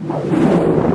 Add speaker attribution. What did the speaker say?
Speaker 1: you